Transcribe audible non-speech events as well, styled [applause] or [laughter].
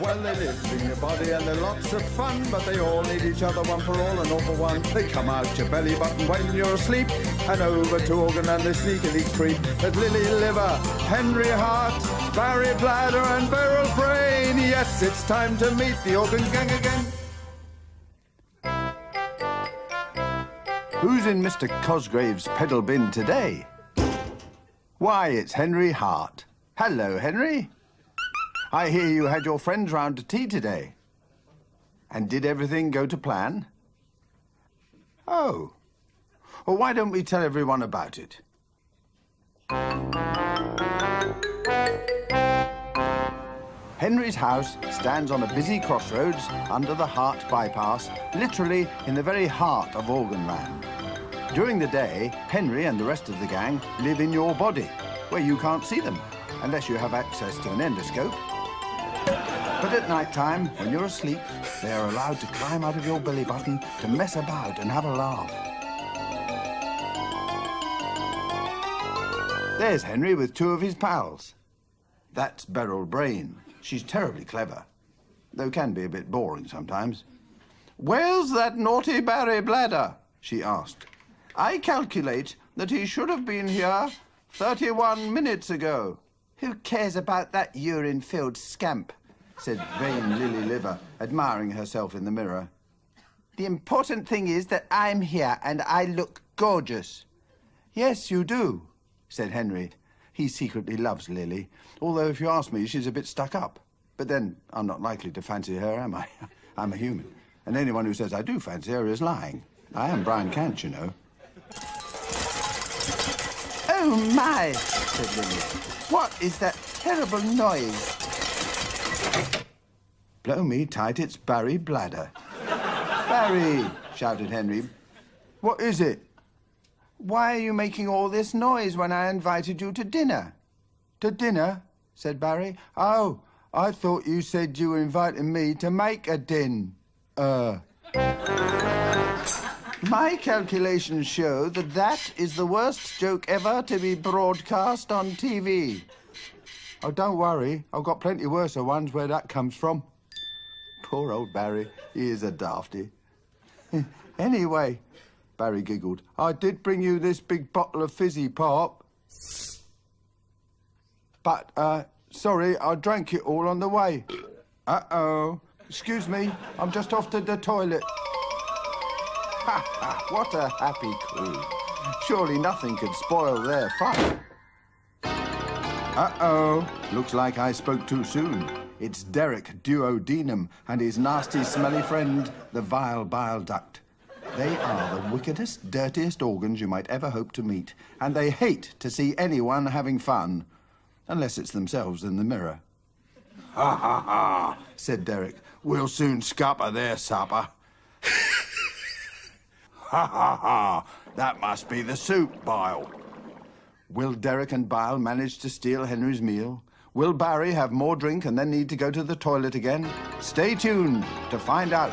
Well, they live in your body and they're lots of fun, but they all need each other, one for all and all for one. They come out your belly button when you're asleep, and over to organ and they sneakily creep. At Lily Liver, Henry Heart, Barry Bladder, and Beryl Brain. Yes, it's time to meet the organ gang again. Who's in Mr. Cosgrave's pedal bin today? Why, it's Henry Heart. Hello, Henry. I hear you had your friends round to tea today. And did everything go to plan? Oh. Well, why don't we tell everyone about it? Henry's house stands on a busy crossroads under the Heart bypass, literally in the very heart of Organland. During the day, Henry and the rest of the gang live in your body, where you can't see them, unless you have access to an endoscope. But at night time, when you're asleep, they are allowed to climb out of your belly button to mess about and have a laugh. There's Henry with two of his pals. That's Beryl Brain. She's terribly clever, though can be a bit boring sometimes. Where's that naughty Barry Bladder? she asked. I calculate that he should have been here 31 minutes ago. Who cares about that urine-filled scamp? Said vain Lily Liver, admiring herself in the mirror. The important thing is that I'm here and I look gorgeous. Yes, you do, said Henry. He secretly loves Lily, although if you ask me, she's a bit stuck up. But then I'm not likely to fancy her, am I? [laughs] I'm a human. And anyone who says I do fancy her is lying. I am Brian Cant, you know. Oh, my, said Lily. What is that terrible noise? Blow me tight, it's Barry Bladder. Barry, shouted Henry. What is it? Why are you making all this noise when I invited you to dinner? To dinner? said Barry. Oh, I thought you said you were inviting me to make a din. Uh. My calculations show that that is the worst joke ever to be broadcast on TV. Oh, don't worry. I've got plenty worse ones where that comes from. Poor old Barry. He is a dafty. [laughs] anyway, Barry giggled, I did bring you this big bottle of fizzy pop. But, uh, sorry, I drank it all on the way. Uh-oh. Excuse me, I'm just off to the toilet. Ha [laughs] ha, what a happy crew. Surely nothing could spoil their fun. Uh-oh, looks like I spoke too soon. It's Derek Duodenum and his nasty, smelly friend, the vile bile duct. They are the wickedest, dirtiest organs you might ever hope to meet, and they hate to see anyone having fun, unless it's themselves in the mirror. Ha ha ha, said Derek. We'll soon scupper their supper. [laughs] ha ha ha, that must be the soup, Bile. Will Derek and Bile manage to steal Henry's meal? Will Barry have more drink and then need to go to the toilet again? Stay tuned to find out.